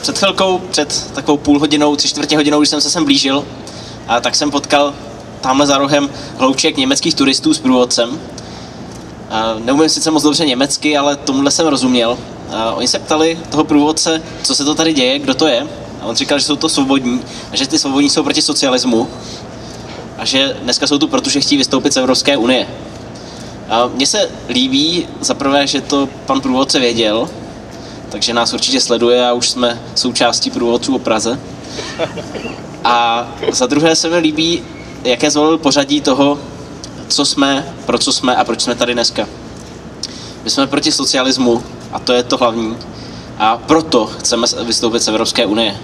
Před chvilkou, před takovou půl hodinou, tři čtvrtě hodinou, když jsem se sem blížil, a tak jsem potkal tamhle za rohem hlouček německých turistů s průvodcem. A neumím sice moc dobře německy, ale tomuhle jsem rozuměl. A oni se ptali toho průvodce, co se to tady děje, kdo to je. A on říkal, že jsou to svobodní a že ty svobodní jsou proti socialismu a že dneska jsou tu proto, že chtějí vystoupit z Evropské unie. A mně se líbí za prvé, že to pan průvodce věděl, takže nás určitě sleduje a už jsme součástí průvodců o Praze. A za druhé se mi líbí, jaké zvolil pořadí toho, co jsme, pro co jsme a proč jsme tady dneska. My jsme proti socialismu a to je to hlavní. A proto chceme vystoupit z Evropské unie.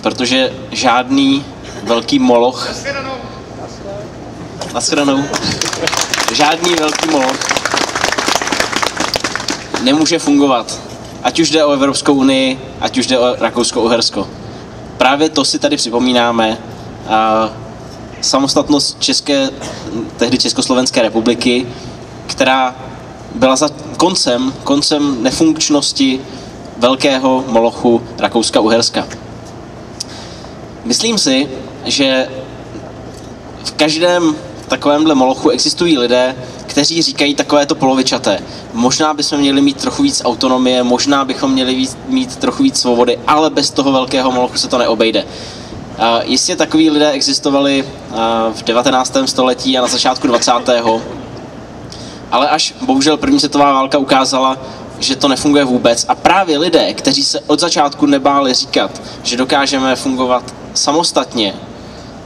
Protože žádný velký moloch... Naschranou. Žádný velký moloch nemůže fungovat. Ať už jde o Evropskou unii, ať už jde o Rakousko-Uhersko. Právě to si tady připomínáme. A samostatnost České, tehdy Československé republiky, která byla za koncem, koncem nefunkčnosti velkého molochu Rakouska-Uherska. Myslím si, že v každém takovémhle molochu existují lidé, kteří říkají takovéto polovičaté. Možná bychom měli mít trochu víc autonomie, možná bychom měli víc, mít trochu víc svobody, ale bez toho velkého molochu se to neobejde. Uh, jistě takový lidé existovali uh, v 19. století a na začátku 20. Ale až bohužel první světová válka ukázala, že to nefunguje vůbec. A právě lidé, kteří se od začátku nebáli říkat, že dokážeme fungovat samostatně,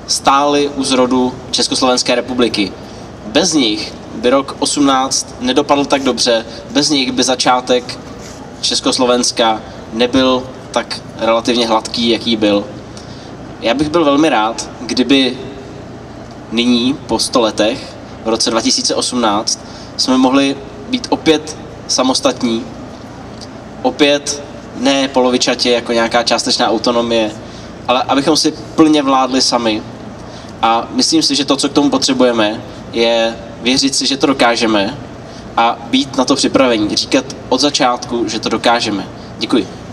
stáli u zrodu Československé republiky. Bez nich by rok 18 nedopadl tak dobře, bez nich by začátek Československa nebyl tak relativně hladký, jaký byl. Já bych byl velmi rád, kdyby nyní, po 100 letech, v roce 2018, jsme mohli být opět samostatní, opět ne polovičatě jako nějaká částečná autonomie, ale abychom si plně vládli sami. A myslím si, že to, co k tomu potřebujeme, je věřit si, že to dokážeme a být na to připravení. Říkat od začátku, že to dokážeme. Děkuji.